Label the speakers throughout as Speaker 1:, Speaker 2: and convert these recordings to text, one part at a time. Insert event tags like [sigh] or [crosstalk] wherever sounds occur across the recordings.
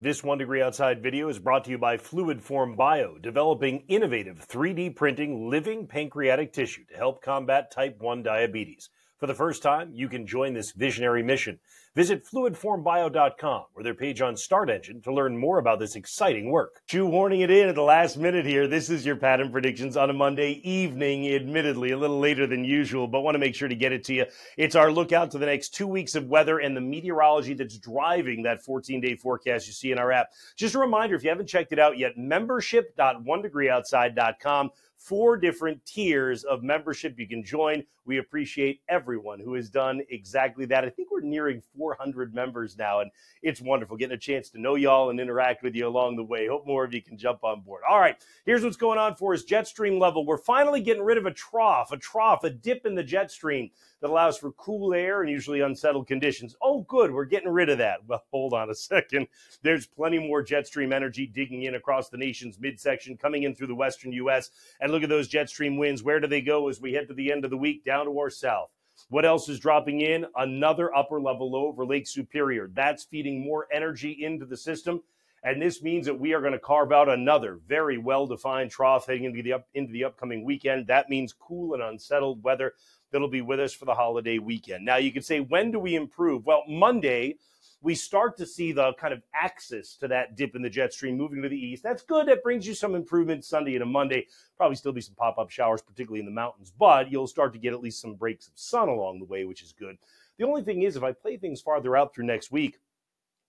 Speaker 1: This one degree outside video is brought to you by Fluid Form Bio, developing innovative 3D printing living pancreatic tissue to help combat type 1 diabetes. For the first time, you can join this visionary mission. Visit fluidformbio.com or their page on StartEngine to learn more about this exciting work. Warning it in at the last minute here. This is your pattern predictions on a Monday evening, admittedly a little later than usual, but want to make sure to get it to you. It's our look out to the next two weeks of weather and the meteorology that's driving that 14 day forecast you see in our app. Just a reminder if you haven't checked it out yet, membership.onedegreeoutside.com four different tiers of membership you can join. We appreciate everyone who has done exactly that. I think we're nearing 400 members now, and it's wonderful getting a chance to know y'all and interact with you along the way. Hope more of you can jump on board. All right, here's what's going on for us jet stream level. We're finally getting rid of a trough, a trough, a dip in the jet stream that allows for cool air and usually unsettled conditions. Oh, good, we're getting rid of that. [laughs] Well, hold on a second. There's plenty more jet stream energy digging in across the nation's midsection, coming in through the western U.S. And look at those jet stream winds. Where do they go as we head to the end of the week? Down to our south. What else is dropping in? Another upper level low over Lake Superior. That's feeding more energy into the system. And this means that we are going to carve out another very well defined trough heading into the, up, into the upcoming weekend. That means cool and unsettled weather that'll be with us for the holiday weekend. Now, you can say, when do we improve? Well, Monday, we start to see the kind of axis to that dip in the jet stream moving to the east. That's good. That brings you some improvement Sunday and a Monday. Probably still be some pop up showers, particularly in the mountains, but you'll start to get at least some breaks of sun along the way, which is good. The only thing is, if I play things farther out through next week,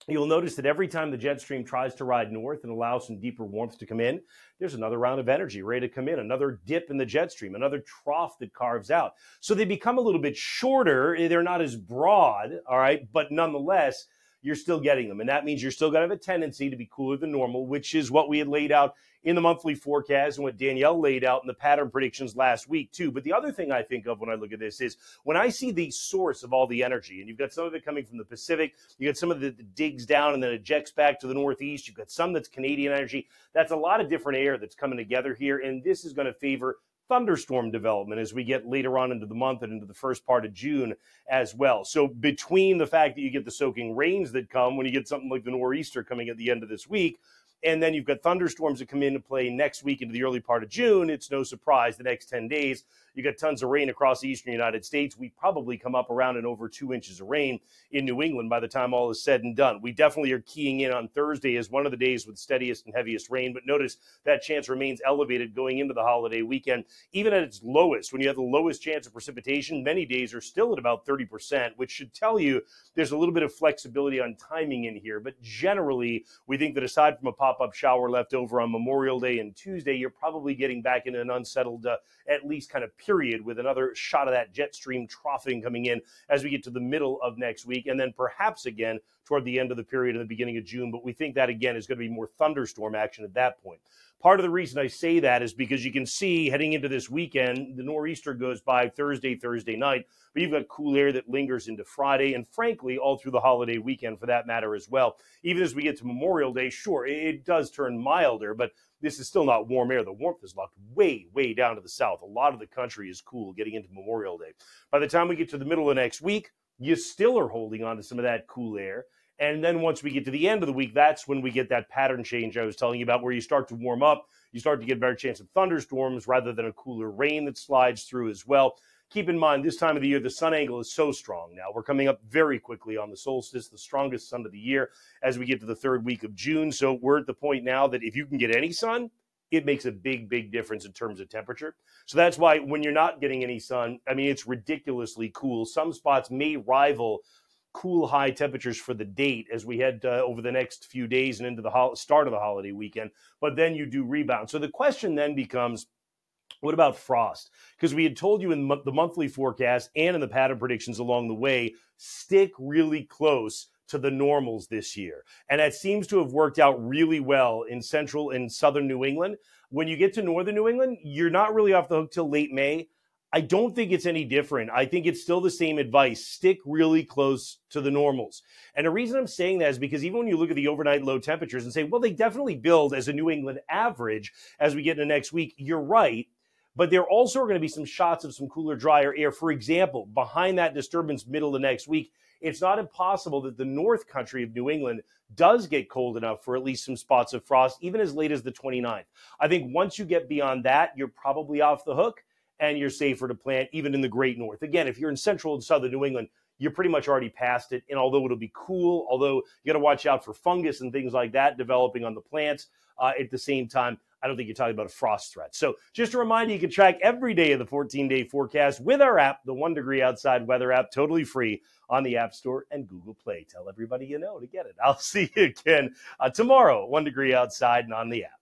Speaker 1: You'll notice that every time the jet stream tries to ride north and allow some deeper warmth to come in, there's another round of energy ready to come in, another dip in the jet stream, another trough that carves out. So they become a little bit shorter. They're not as broad, all right, but nonetheless, you're still getting them. And that means you're still going to have a tendency to be cooler than normal, which is what we had laid out in the monthly forecast and what Danielle laid out in the pattern predictions last week, too. But the other thing I think of when I look at this is when I see the source of all the energy, and you've got some of it coming from the Pacific, you got some of it that digs down and then ejects back to the Northeast, you've got some that's Canadian energy. That's a lot of different air that's coming together here. And this is going to favor thunderstorm development as we get later on into the month and into the first part of June as well. So between the fact that you get the soaking rains that come when you get something like the nor'easter coming at the end of this week, and then you've got thunderstorms that come into play next week into the early part of June. It's no surprise the next 10 days you got tons of rain across the eastern United States. We probably come up around and over two inches of rain in New England by the time all is said and done. We definitely are keying in on Thursday as one of the days with steadiest and heaviest rain, but notice that chance remains elevated going into the holiday weekend. Even at its lowest, when you have the lowest chance of precipitation, many days are still at about 30%, which should tell you there's a little bit of flexibility on timing in here. But generally, we think that aside from a pop up shower left over on Memorial Day and Tuesday, you're probably getting back into an unsettled, uh, at least kind of period with another shot of that jet stream troughing coming in as we get to the middle of next week, and then perhaps again toward the end of the period in the beginning of June. But we think that again is going to be more thunderstorm action at that point. Part of the reason I say that is because you can see heading into this weekend, the nor'easter goes by Thursday, Thursday night, but you've got cool air that lingers into Friday, and frankly, all through the holiday weekend for that matter as well. Even as we get to Memorial Day, sure, it does turn milder, but this is still not warm air. The warmth is locked way, way down to the south. A lot of the country is cool getting into Memorial Day. By the time we get to the middle of next week, you still are holding on to some of that cool air. And then once we get to the end of the week, that's when we get that pattern change I was telling you about, where you start to warm up. You start to get a better chance of thunderstorms rather than a cooler rain that slides through as well. Keep in mind, this time of the year, the sun angle is so strong now. We're coming up very quickly on the solstice, the strongest sun of the year as we get to the third week of June. So we're at the point now that if you can get any sun, it makes a big, big difference in terms of temperature. So that's why when you're not getting any sun, I mean, it's ridiculously cool. Some spots may rival cool high temperatures for the date as we head uh, over the next few days and into the ho- start of the holiday weekend. But then you do rebound. So the question then becomes what about frost? Because we had told you in the monthly forecast and in the pattern predictions along the way, stick really close to the normals this year. And that seems to have worked out really well in central and southern New England. When you get to northern New England, you're not really off the hook till late May. I don't think it's any different. I think it's still the same advice. Stick really close to the normals. And the reason I'm saying that is because even when you look at the overnight low temperatures and say, well, they definitely build as a New England average as we get into next week, you're right. But there also are going to be some shots of some cooler, drier air. For example, behind that disturbance middle of next week, it's not impossible that the north country of New England does get cold enough for at least some spots of frost, even as late as the 29th. I think once you get beyond that, you're probably off the hook and you're safer to plant even in the great north. Again, if you're in central and southern New England, you're pretty much already past it. And although it'll be cool, although you got to watch out for fungus and things like that developing on the plants, uh, at the same time, I don't think you're talking about a frost threat. So just a reminder, you can track every day of the 14 day forecast with our app, the one degree outside weather app, totally free on the App Store and Google Play. Tell everybody you know to get it. I'll [laughs] see you again uh, tomorrow, one degree outside and on the app.